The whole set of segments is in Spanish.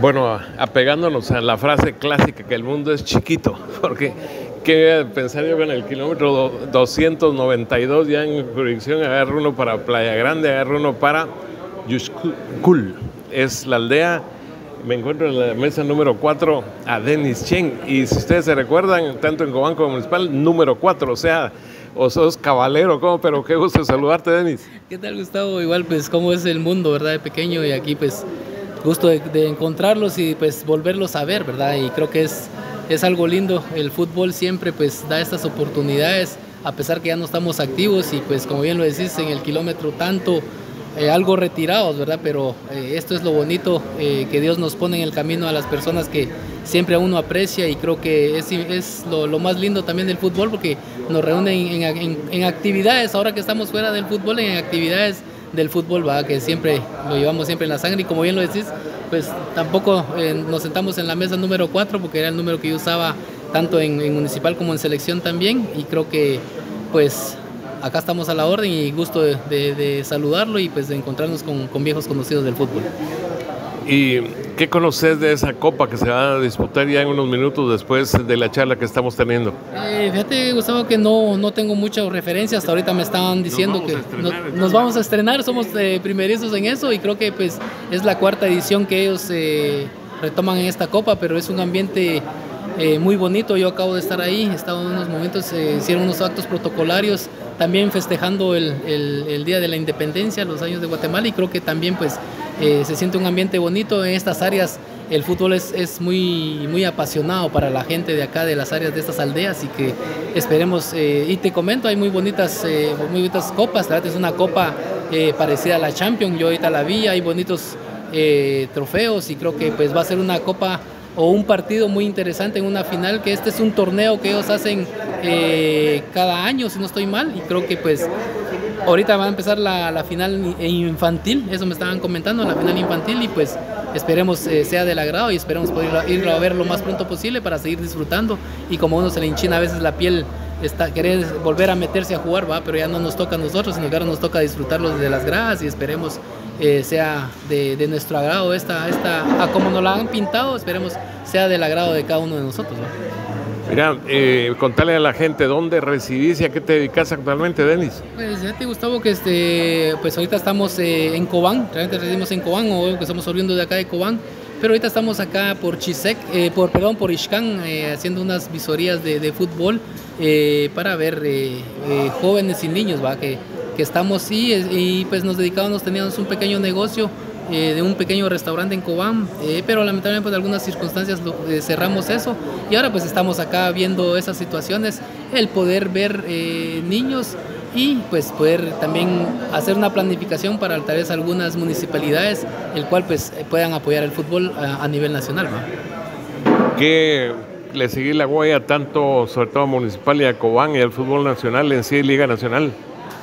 Bueno, apegándonos a la frase clásica que el mundo es chiquito, porque qué pensar yo en el kilómetro 292 ya en jurisdicción agarro uno para Playa Grande, agarro uno para Yuskul, es la aldea me encuentro en la mesa número 4 a Denis Chen. Y si ustedes se recuerdan, tanto en Cobán como Municipal, número 4, o sea, o sos caballero, ¿cómo? Pero qué gusto saludarte, Denis. ¿Qué tal, Gustavo? Igual, pues, cómo es el mundo, ¿verdad? De pequeño y aquí, pues, gusto de, encontrarlos y, pues, volverlos a ver, ¿verdad? Y creo que es, es algo lindo. El fútbol siempre, pues, da estas oportunidades, a pesar que ya no estamos activos y, pues, como bien lo decís, en el kilómetro tanto eh, algo retirados, ¿verdad? Pero eh, esto es lo bonito eh, que Dios nos pone en el camino a las personas que siempre uno aprecia y creo que es, es lo, más lindo también del fútbol porque nos reúnen en, actividades, ahora que estamos fuera del fútbol, en actividades del fútbol, ¿verdad? Que siempre lo llevamos siempre en la sangre y como bien lo decís, pues tampoco nos sentamos en la mesa número 4 porque era el número que yo usaba tanto en, municipal como en selección también y creo que pues acá estamos a la orden y gusto de, saludarlo y pues de encontrarnos con, viejos conocidos del fútbol. ¿Y qué conoces de esa copa que se va a disputar ya en unos minutos después de la charla que estamos teniendo? Eh, fíjate, Gustavo, que no, no tengo muchas referencias. Hasta ahorita me estaban diciendo que nos, vamos a estrenar, somos eh, primerizos en eso y creo que pues es la cuarta edición que ellos eh, retoman en esta copa, pero es un ambiente eh, muy bonito. Yo acabo de estar ahí, he estado en unos momentos, hicieron unos actos protocolarios también festejando el, el, Día de la Independencia, los años de Guatemala y creo que también pues eh, se siente un ambiente bonito en estas áreas. El fútbol es, es, muy, muy apasionado para la gente de acá, de las áreas de estas aldeas y que esperemos, eh, y te comento, hay muy bonitas, eh, muy bonitas copas, es una copa parecida a la Champions, yo ahorita la vi, hay bonitos trofeos y creo que pues va a ser una copa o un partido muy interesante en una final, que este es un torneo que ellos hacen cada año, si no estoy mal, y creo que pues ahorita va a empezar la, final infantil, eso me estaban comentando, la final infantil, y pues esperemos eh, sea del agrado y esperemos poder irlo a ver lo más pronto posible para seguir disfrutando, y como uno se le hinchina a veces la piel está, querer volver a meterse a jugar, va, pero ya no nos toca a nosotros, sino que ahora nos toca disfrutarlo de las gradas y esperemos eh, sea de, nuestro agrado esta, esta, a como nos la han pintado, esperemos sea del agrado de cada uno de nosotros. Mira, eh, contale a la gente dónde residís y a qué te dedicas actualmente, Denis. Pues ya te Gustavo que este, pues ahorita estamos eh, en Cobán, realmente residimos en Cobán o que estamos volviendo de acá de Cobán, pero ahorita estamos acá por Chisec, eh, por perdón, por Ixcán, haciendo unas visorías de, fútbol para ver jóvenes y niños, va que que estamos sí, y pues nos dedicábamos, teníamos un pequeño negocio eh, de un pequeño restaurante en Cobán, eh, pero lamentablemente por algunas circunstancias eh, cerramos eso y ahora pues estamos acá viendo esas situaciones, el poder ver niños y pues poder también hacer una planificación para tal vez algunas municipalidades, el cual pues puedan apoyar el fútbol a, nivel nacional. ¿Qué le seguir la huella tanto, sobre todo municipal y a Cobán y al fútbol nacional en sí, Liga Nacional?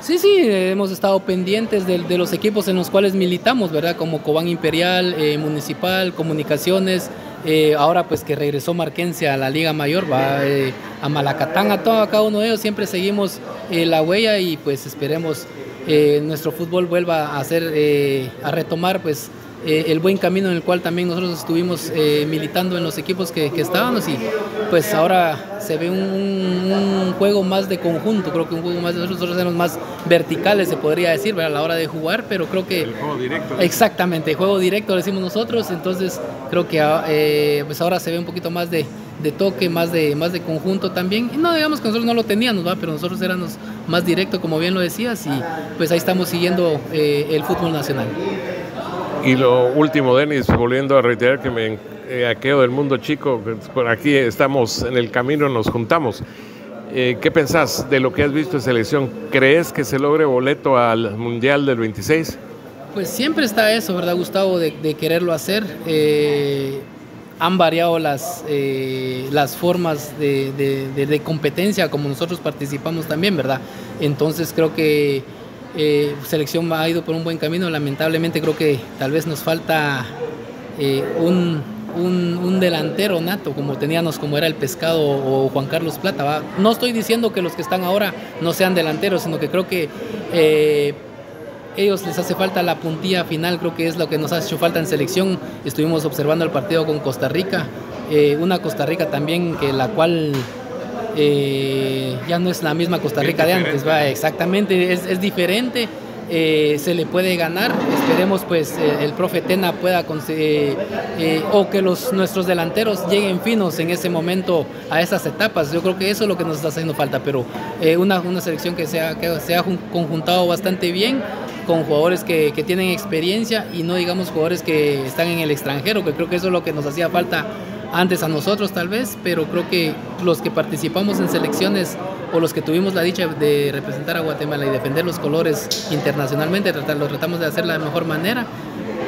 Sí, sí, hemos estado pendientes de, los equipos en los cuales militamos, ¿verdad? Como Cobán Imperial, eh, Municipal, Comunicaciones, eh, ahora pues que regresó Marquense a la Liga Mayor, va eh, a Malacatán, a todo, a cada uno de ellos, siempre seguimos la huella y pues esperemos nuestro fútbol vuelva a hacer, a retomar pues eh, el buen camino en el cual también nosotros estuvimos eh, militando en los equipos que, estábamos y pues ahora se ve un, juego más de conjunto, creo que un juego más de nosotros, nosotros éramos más verticales se podría decir a la hora de jugar, pero creo que... El juego directo. Exactamente, el juego directo lo decimos nosotros, entonces creo que ah, eh, pues ahora se ve un poquito más de, toque, más de, más de conjunto también. Y no digamos que nosotros no lo teníamos, ¿va? pero nosotros éramos más directo, como bien lo decías, y pues ahí estamos siguiendo el fútbol nacional. Y lo último, Denis, volviendo a reiterar que me eh, del mundo chico, por aquí estamos en el camino, nos juntamos. Eh, ¿Qué pensás de lo que has visto en selección? ¿Crees que se logre boleto al Mundial del 26? Pues siempre está eso, ¿verdad, Gustavo? De, quererlo hacer. Eh, han variado las, las formas de, de, competencia como nosotros participamos también, ¿verdad? Entonces creo que eh, selección ha ido por un buen camino. Lamentablemente creo que tal vez nos falta eh, un, un, delantero nato, como teníamos, como era el Pescado o Juan Carlos Plata. No estoy diciendo que los que están ahora no sean delanteros, sino que creo que eh, ellos les hace falta la puntilla final, creo que es lo que nos ha hecho falta en selección. Estuvimos observando el partido con Costa Rica, eh, una Costa Rica también que la cual eh, ya no es la misma Costa Rica de antes, va, exactamente, es, es diferente. Eh, se le puede ganar. Esperemos pues eh, el profe Tena pueda conseguir eh, o que los, nuestros delanteros lleguen finos en ese momento a esas etapas. Yo creo que eso es lo que nos está haciendo falta, pero una, una, selección que se, ha, que se ha conjuntado bastante bien con jugadores que, que, tienen experiencia y no digamos jugadores que están en el extranjero, que creo que eso es lo que nos hacía falta antes a nosotros tal vez, pero creo que los que participamos en selecciones o los que tuvimos la dicha de representar a Guatemala y defender los colores internacionalmente, tratar, lo tratamos de hacer de la mejor manera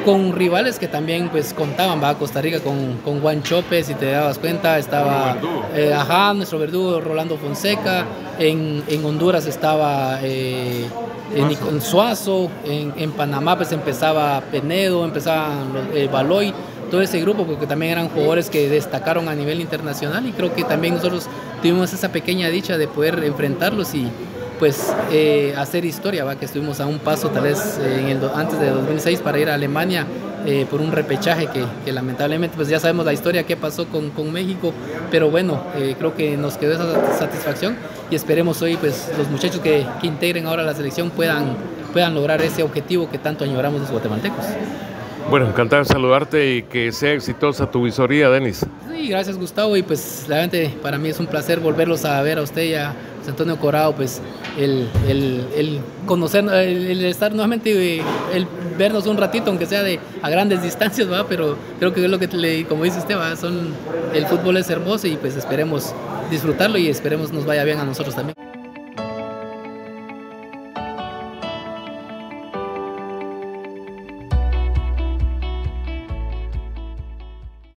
con rivales que también pues contaban, va a Costa Rica con, con Juan Chope, si te dabas cuenta, estaba eh, ajá, nuestro verdugo Rolando Fonseca, en, en Honduras estaba eh, en, Suazo, en, en, Panamá pues empezaba Penedo, empezaba eh, Baloy, todo ese grupo, porque también eran jugadores que destacaron a nivel internacional y creo que también nosotros tuvimos esa pequeña dicha de poder enfrentarlos y pues eh, hacer historia, ¿va? que estuvimos a un paso tal vez eh, antes de 2006 para ir a Alemania eh, por un repechaje que, lamentablemente pues ya sabemos la historia que pasó con, con México, pero bueno, creo que nos quedó esa satisfacción y esperemos hoy pues los muchachos que, que integren ahora la selección puedan, puedan lograr ese objetivo que tanto añoramos los guatemaltecos. Bueno, encantado de saludarte y que sea exitosa tu visoría, Denis. Sí, gracias Gustavo y pues realmente para mí es un placer volverlos a ver a usted y a José Antonio Corado, pues el, el, el conocer, el, estar nuevamente, el vernos un ratito, aunque sea de a grandes distancias, ¿va? pero creo que es lo que, le, como dice usted, ¿va? Son, el fútbol es hermoso y pues esperemos disfrutarlo y esperemos nos vaya bien a nosotros también.